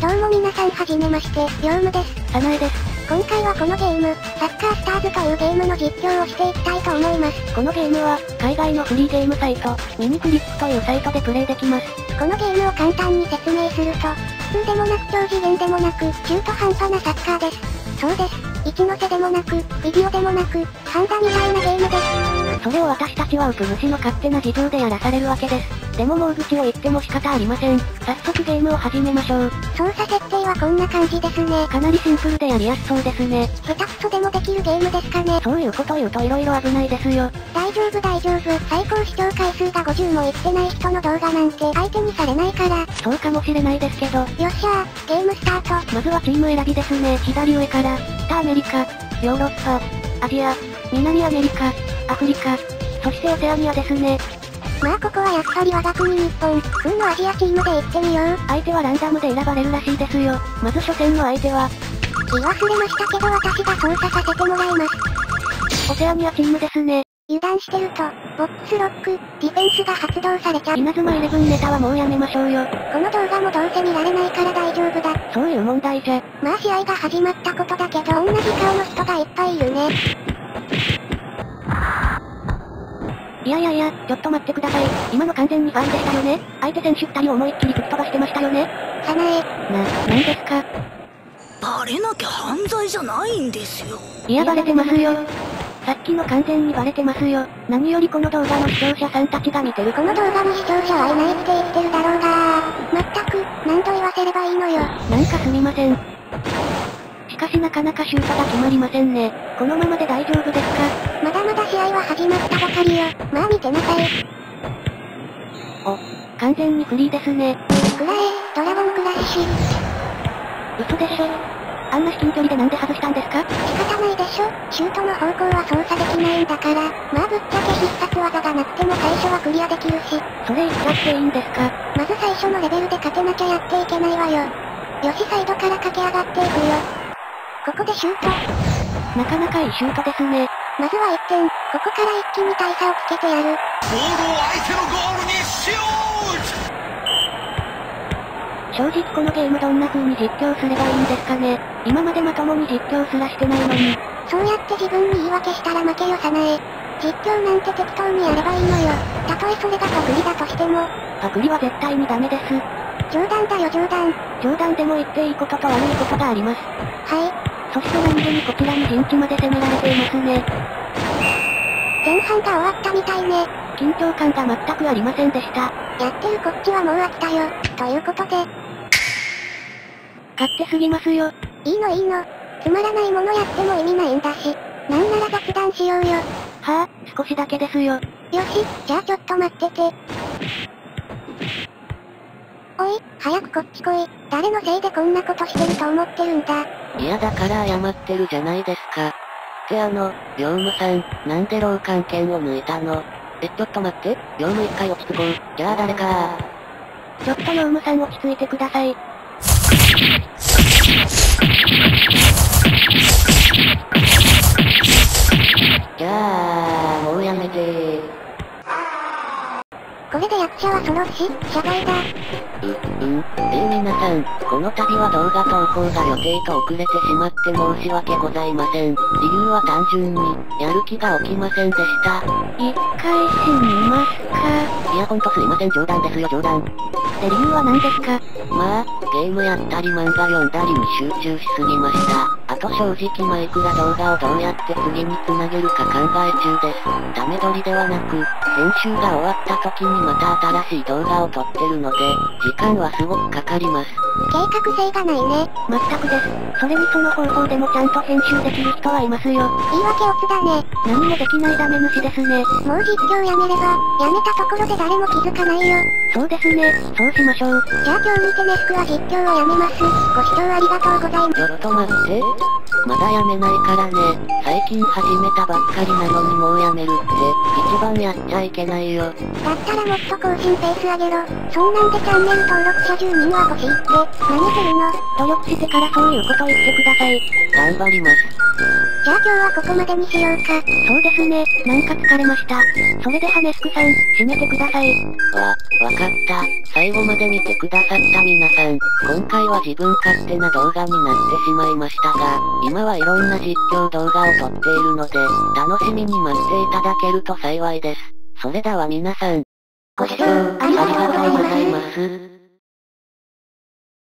どうも皆さんはじめまして、ヨウムです。サナエです。今回はこのゲーム、サッカースターズというゲームの実況をしていきたいと思います。このゲームは、海外のフリーゲームサイト、ミニクリックというサイトでプレイできます。このゲームを簡単に説明すると、普通でもなく超次元でもなく、中途半端なサッカーです。そうです。一ノ瀬でもなく、フィギュアでもなく、ハンダみたいなゲームです。それを私たちはウプ主の勝手な事情でやらされるわけです。でももう口を言っても仕方ありません。早速ゲームを始めましょう。操作設定はこんな感じですね。かなりシンプルでやりやすそうですね。下手くそでもできるゲームですかね。そういうこと言うと色々危ないですよ。大丈夫大丈夫。最高視聴回数が50もいってない人の動画なんて相手にされないから。そうかもしれないですけど。よっしゃー、ゲームスタート。まずはチーム選びですね。左上から、北アメリカ、ヨーロッパ、アジア、南アメリカ、アフリカ、そしてオセアニアですね。まあここはやっぱり我が国日本、風のアジアチームで行ってみよう。相手はランダムで選ばれるらしいですよ。まず初戦の相手は、言い忘れましたけど私が操作させてもらいます。オセアニアチームですね。油断してると、ボックスロック、ディフェンスが発動されちゃう。稲妻イレブンネタはもうやめましょうよ。この動画もどうせ見られないから大丈夫だ。そういう問題じゃ。まあ試合が始まったことだけど同じ顔の人がいっぱいいるね。いやいやいや、ちょっと待ってください。今の完全にファウルでしたよね？相手選手二人を思いっきり吹き飛ばしてましたよね？さなえ。な、なんですか？バレなきゃ犯罪じゃないんですよ。いやバレてますよ。さっきの完全にバレてますよ。何よりこの動画の視聴者さんたちが見てる。この動画の視聴者はいないって言ってるだろうがまったく、何度言わせればいいのよ。なんかすみません。しかしなかなかシュートが決まりませんね。このままで大丈夫ですか？まだまだ試合は始まったばかりよ。まあ見てなさい。お、完全にフリーですね。くらえ、ドラゴンクラッシュ。嘘でしょ？あんな至近距離でなんで外したんですか？仕方ないでしょシュートの方向は操作できないんだから。まあぶっちゃけ必殺技がなくても最初はクリアできるし。それ言っちゃっていいんですか？まず最初のレベルで勝てなきゃやっていけないわよ。よしサイドから駆け上がっていくよ。ここでシュート。なかなかいいシュートですね。まずは1点、ここから一気に大差をつけてやる。ボールを相手のゴールにシュート正直このゲームどんな風に実況すればいいんですかね。今までまともに実況すらしてないのに。そうやって自分に言い訳したら負けよさなえ。実況なんて適当にやればいいのよ。たとえそれがパクリだとしても。パクリは絶対にダメです。冗談だよ冗談。冗談でも言っていいことと悪いことがあります。はい。そして何気にこちらに陣地まで攻められていますね。前半が終わったみたいね。緊張感が全くありませんでした。やってるこっちはもう飽きたよ。ということで。勝手すぎますよ。いいのいいの。つまらないものやっても意味ないんだし。なんなら雑談しようよ。はあ、少しだけですよ。よし、じゃあちょっと待ってて。おい、早くこっち来い。誰のせいでこんなことしてると思ってるんだ。いやだから謝ってるじゃないですか。ってあの、業務さん、なんで老眼鏡を抜いたの？え、ちょっと待って、業務一回落ち着こう。じゃあ誰かちょっとヨウムさん落ち着いてください。じゃあ、もうやめてー。これで役者はそろうし、謝罪だ。う、うん。えー、皆さん、この度は動画投稿が予定と遅れてしまって申し訳ございません。理由は単純に、やる気が起きませんでした。一回死にますかいやほんとすいません冗談ですよ冗談。で理由は何ですかまあ、ゲームやったり漫画読んだりに集中しすぎました。あと正直マイクラ動画をどうやって次に繋げるか考え中です。ダメ撮りではなく、編集が終わった時にまた新しい動画を撮ってるので、時間はすごくかかります。計画性がないね。全くです。それにその方法でもちゃんと編集できる人はいますよ。言い訳オツだね。何もできないダメ主ですね。もう実況やめれば、やめたところで誰も気づかないよ。そうですね。そうしましょう。じゃあ今日見てネスクは実況をやめます。ご視聴ありがとうございます。ちょっと待って。まだやめないからね。最近始めたばっかりなのにもうやめるって、一番やっちゃいけないよ。だったらもっと更新ペース上げろ。そんなんでチャンネル登録者10人は欲しいって、何するの？努力してからそういうこと言ってください。頑張ります。じゃあ今日はここまでにしようか。そうですね、なんか疲れました。それでハネスクさん、締めてください。わ、わかった。最後まで見てくださった皆さん、今回は自分勝手な動画になってしまいましたが、今はいろんな実況動画を撮っているので、楽しみに待っていただけると幸いです。それでは皆さん、ご視聴ありがとうございます。